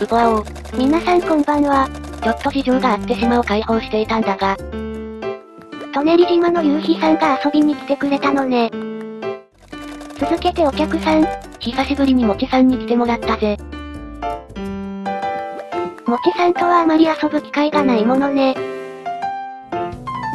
ウポアオ皆さんこんばんは。ちょっと事情があって島を開放していたんだが、舎人島の夕日さんが遊びに来てくれたのね。続けてお客さん、久しぶりにもちさんに来てもらったぜ。もちさんとはあまり遊ぶ機会がないものね。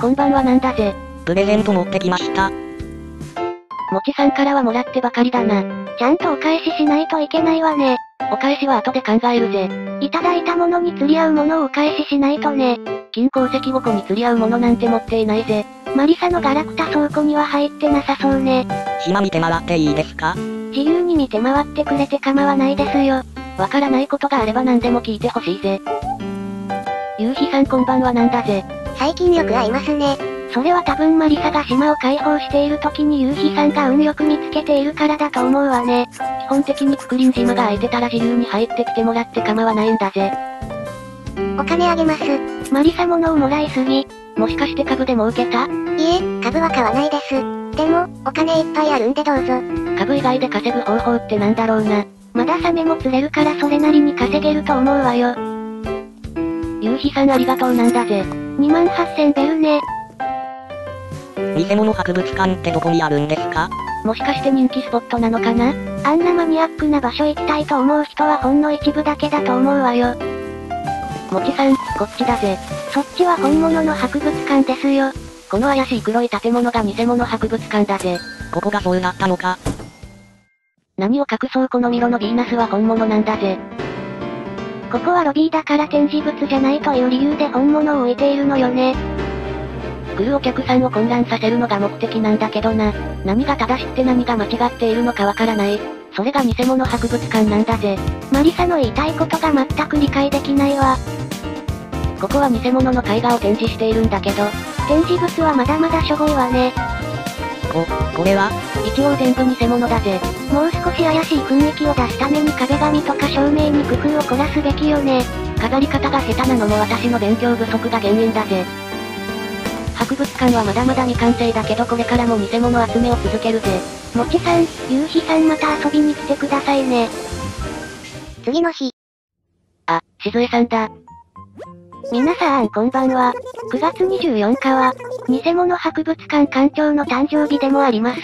こんばんはなんだぜ。プレゼント持ってきました。もちさんからはもらってばかりだな。ちゃんとお返ししないといけないわね。お返しは後で考えるぜ。いただいたものに釣り合うものをお返ししないとね。金鉱石5個に釣り合うものなんて持っていないぜ。マリサのガラクタ倉庫には入ってなさそうね。島見て回っていいですか？自由に見て回ってくれて構わないですよ。わからないことがあれば何でも聞いてほしいぜ。夕日さんこんばんはなんだぜ。最近よく会いますね。それは多分マリサが島を開放している時に夕日さんが運よく見つけているからだと思うわね。基本的にククリン島が空いてたら自由に入ってきてもらって構わないんだぜ。お金あげます。マリサ物をもらいすぎ。もしかして株で儲けた？いえ、株は買わないです。でも、お金いっぱいあるんでどうぞ。株以外で稼ぐ方法ってなんだろうな。まだサメも釣れるからそれなりに稼げると思うわよ。夕日さんありがとうなんだぜ。2万8000ベルね。偽物博物館ってどこにあるんですか？もしかして人気スポットなのかな？あんなマニアックな場所行きたいと思う人はほんの一部だけだと思うわよ。もちさん、こっちだぜ。そっちは本物の博物館ですよ。この怪しい黒い建物が偽物博物館だぜ。ここがそうだったのか？何を隠そうこのミロのヴィーナスは本物なんだぜ。ここはロビーだから展示物じゃないという理由で本物を置いているのよね。来るお客さんを混乱させるのが目的なんだけどな。何が正しくて何が間違っているのかわからない。それが偽物博物館なんだぜ。マリサの言いたいことが全く理解できないわ。ここは偽物の絵画を展示しているんだけど、展示物はまだまだしょぼいわね。こ、これは？一応全部偽物だぜ。もう少し怪しい雰囲気を出すために壁紙とか照明に工夫を凝らすべきよね。飾り方が下手なのも私の勉強不足が原因だぜ。博物館はまだまだ未完成だけどこれからも偽物集めを続けるぜ。もちさん、夕日さんまた遊びに来てくださいね。次の日。あ、しずえさんだ。皆さんこんばんは。9月24日は、偽物博物館館長の誕生日でもあります。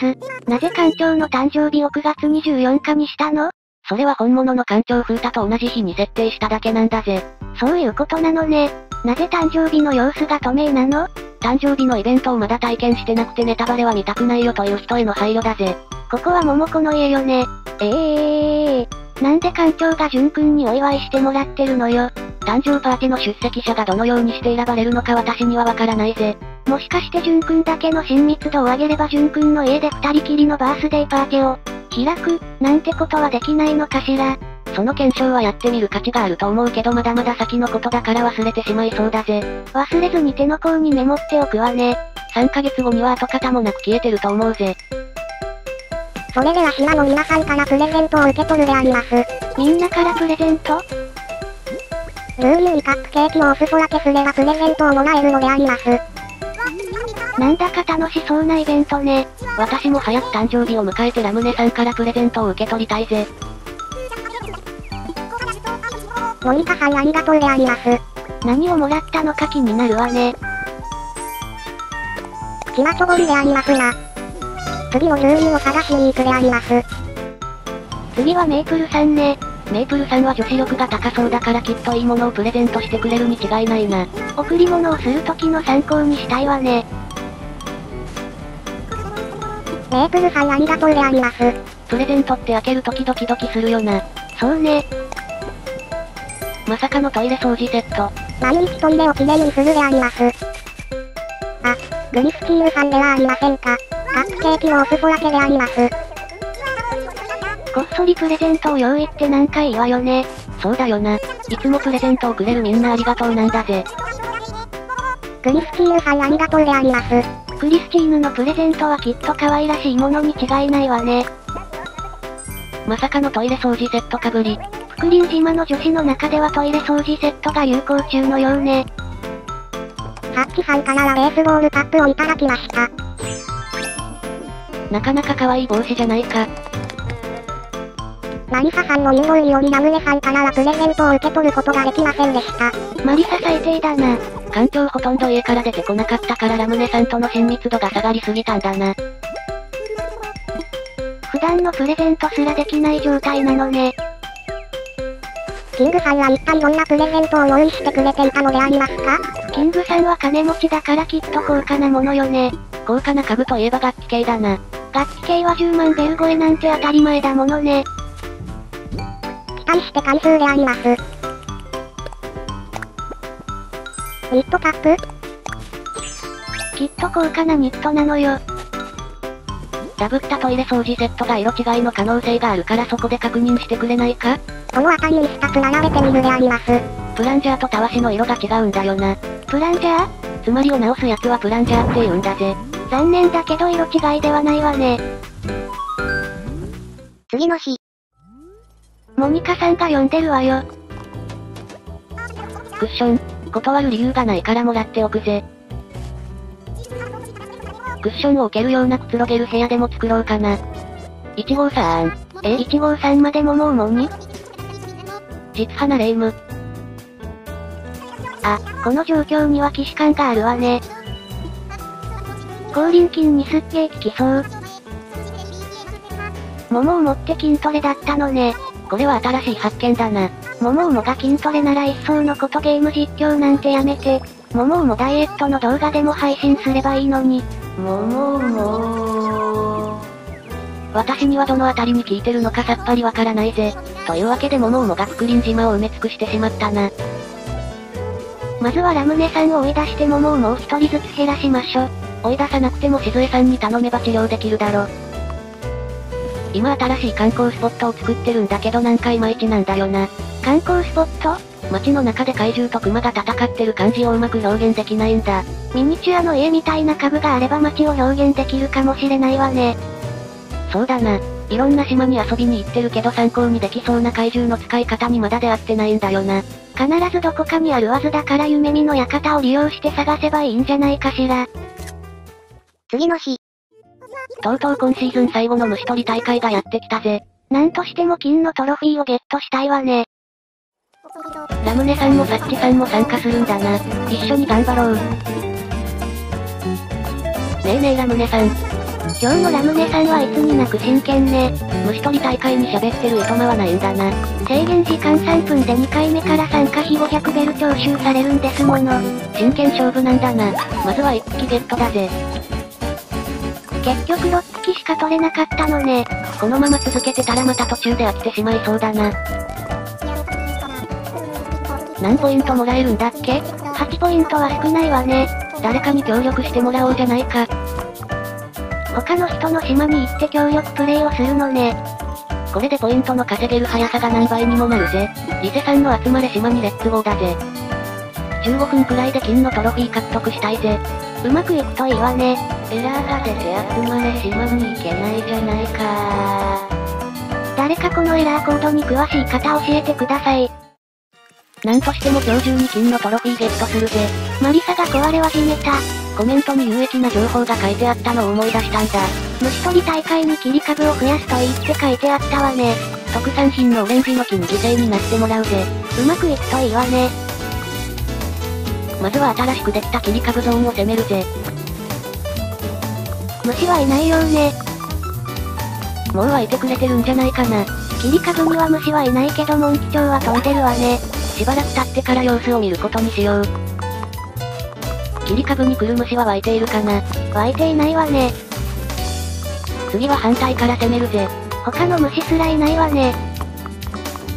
なぜ館長の誕生日を9月24日にしたの？それは本物の館長風太と同じ日に設定しただけなんだぜ。そういうことなのね。なぜ誕生日の様子が透明なの？誕生日のイベントをまだ体験してなくてネタバレは見たくないよという人への配慮だぜ。ここは桃子の家よね。ええー、なんで館長が淳くんにお祝いしてもらってるのよ。誕生パーティーの出席者がどのようにして選ばれるのか私にはわからないぜ。もしかして淳くんだけの親密度を上げれば淳くんの家で二人きりのバースデーパーティーを開く、なんてことはできないのかしら。その検証はやってみる価値があると思うけどまだまだ先のことだから忘れてしまいそうだぜ。忘れずに手の甲にメモっておくわね。3ヶ月後には跡形もなく消えてると思うぜ。それでは島の皆さんからプレゼントを受け取るであります。みんなからプレゼント？ルーユにカップケーキをお裾分けすればプレゼントをもらえるのであります。なんだか楽しそうなイベントね。私も早く誕生日を迎えてラムネさんからプレゼントを受け取りたいぜ。モニカさんありがとうであります。何をもらったのか気になるわね。チマチョゴリでありますな。次のルーユを探しに行くであります。次はメイプルさんね。メイプルさんは女子力が高そうだからきっといいものをプレゼントしてくれるに違いないな。贈り物をする時の参考にしたいわね。メープルさんありがとうであります。プレゼントって開けるときドキドキするよな。そうね。まさかのトイレ掃除セット。毎日トイレをきれいにするであります。あ、グリスキールさんではありませんか。カップケーキをお裾分けであります。こっそりプレゼントを用意って何回言わよね。そうだよな。いつもプレゼントをくれるみんなありがとうなんだぜ。クリスキールさんありがとうであります。クリスチーヌのプレゼントはきっと可愛らしいものに違いないわね。まさかのトイレ掃除セットかぶり。福林島の女子の中ではトイレ掃除セットが有効中のようね。ハッチさんからはベースボールカップをいただきました。なかなか可愛い帽子じゃないか。マリサさんの誘導によりラムネさんからはプレゼントを受け取ることができませんでした。マリサ最低だな。館長ほとんど家から出てこなかったからラムネさんとの親密度が下がりすぎたんだな。普段のプレゼントすらできない状態なのね。キングさんは一体どんなプレゼントを用意してくれていたのでありますか？キングさんは金持ちだからきっと高価なものよね。高価な家具といえば楽器系だな。楽器系は10万ベル超えなんて当たり前だものね。期待して関数であります。ニットカップ？きっと高価なニットなのよ。ダブったトイレ掃除セットが色違いの可能性があるからそこで確認してくれないか？この辺りに2つ並べてみるであります。プランジャーとたわしの色が違うんだよな。プランジャー？つまりを直すやつはプランジャーって言うんだぜ。残念だけど色違いではないわね。次の日。モニカさんが読んでるわよ。クッション。断る理由がないからもらっておくぜ。クッションを置けるようなくつろげる部屋でも作ろうかな。1号さん。え、1号さんまでももうもに？実派なレイム。あ、この状況には既視感があるわね。口輪筋にすっげー効きそう。桃を持って筋トレだったのね。これは新しい発見だな。桃をもが筋トレなら一層のことゲーム実況なんてやめて、桃をもダイエットの動画でも配信すればいいのに。桃をも私にはどのあたりに効いてるのかさっぱりわからないぜ。というわけで桃もがクリン島を埋め尽くしてしまったな。まずはラムネさんを追い出して桃をもう一人ずつ減らしましょ。追い出さなくても静江さんに頼めば治療できるだろ。今新しい観光スポットを作ってるんだけどなんかいまいちなんだよな。観光スポット？街の中で怪獣と熊が戦ってる感じをうまく表現できないんだ。ミニチュアの家みたいな家具があれば街を表現できるかもしれないわね。そうだな。いろんな島に遊びに行ってるけど参考にできそうな怪獣の使い方にまだ出会ってないんだよな。必ずどこかにあるわずだから夢見の館を利用して探せばいいんじゃないかしら。次の日。とうとう今シーズン最後の虫取り大会がやってきたぜ。なんとしても金のトロフィーをゲットしたいわね。ラムネさんもサッチさんも参加するんだな。一緒に頑張ろう。ねえねえラムネさん。今日のラムネさんはいつになく真剣ね。虫取り大会に喋ってるいとまはないんだな。制限時間3分で2回目から参加費500ベル徴収されるんですもの。真剣勝負なんだな。まずは1匹ゲットだぜ。結局6匹しか取れなかったのね。このまま続けてたらまた途中で飽きてしまいそうだな。何ポイントもらえるんだっけ ?8 ポイントは少ないわね。誰かに協力してもらおうじゃないか。他の人の島に行って協力プレイをするのね。これでポイントの稼げる速さが何倍にもなるぜ。リセさんの集まれ島にレッツゴーだぜ。15分くらいで金のトロフィー獲得したいぜ。うまくいくといいわね。エラーが出て集まれ島に行けないじゃないか誰かこのエラーコードに詳しい方教えてください。なんとしても今日中に金のトロフィーゲットするぜ。マリサが壊れ始めた。コメントに有益な情報が書いてあったのを思い出したんだ。虫取り大会に切り株を増やすといいって書いてあったわね。特産品のオレンジの木に犠牲になってもらうぜ。うまくいくといいわね。まずは新しくできた切り株ゾーンを攻めるぜ。虫はいないようね。もう湧いてくれてるんじゃないかな。切り株には虫はいないけどモンキチョウは飛んでるわね。しばらく経ってから様子を見ることにしよう。切り株に来る虫は湧いているかな湧いていないわね。次は反対から攻めるぜ。他の虫すらいないわね。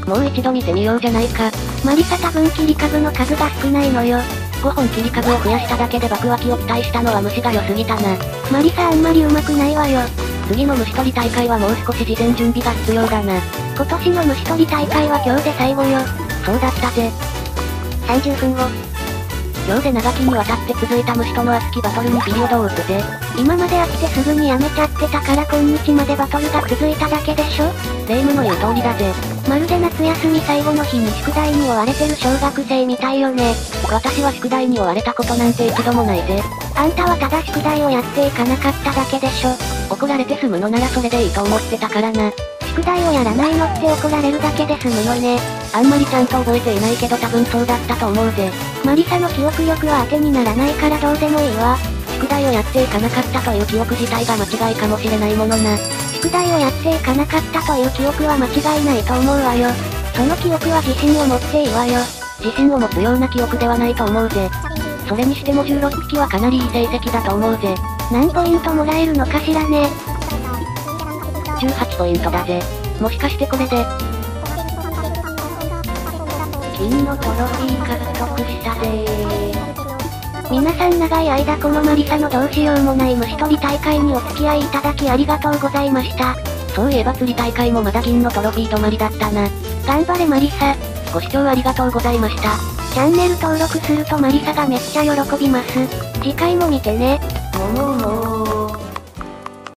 もう一度見てみようじゃないか。マリサ多分切り株の数が少ないのよ。5本切り株を増やしただけで爆湧きを期待したのは虫が良すぎたな。マリサあんまり上手くないわよ。次の虫取り大会はもう少し事前準備が必要だな。今年の虫取り大会は今日で最後よ。そうだったぜ。30分後。今日で長きにわたって続いた虫との熱きバトルにピリオドを打つぜ。今まで飽きてすぐにやめちゃってたから今日までバトルが続いただけでしょ？霊夢の言う通りだぜ。まるで夏休み最後の日に宿題に追われてる小学生みたいよね。私は宿題に追われたことなんて一度もないぜ。あんたはただ宿題をやっていかなかっただけでしょ。怒られて済むのならそれでいいと思ってたからな。宿題をやらないのって怒られるだけで済むよね。あんまりちゃんと覚えていないけど多分そうだったと思うぜ。マリサの記憶力は当てにならないからどうでもいいわ。宿題をやっていかなかったという記憶自体が間違いかもしれないものな。宿題をやっていかなかったという記憶は間違いないと思うわよ。その記憶は自信を持っていいわよ。自信を持つような記憶ではないと思うぜ。それにしても16匹はかなりいい成績だと思うぜ。何ポイントもらえるのかしらね。18ポイントだぜ。もしかしてこれで、金のトロフィー獲得したぜ皆さん長い間このマリサのどうしようもない虫取り大会にお付き合いいただきありがとうございました。そういえば釣り大会もまだ銀のトロフィー止まりだったな。頑張れマリサ。ご視聴ありがとうございました。チャンネル登録するとマリサがめっちゃ喜びます。次回も見てね。ももも。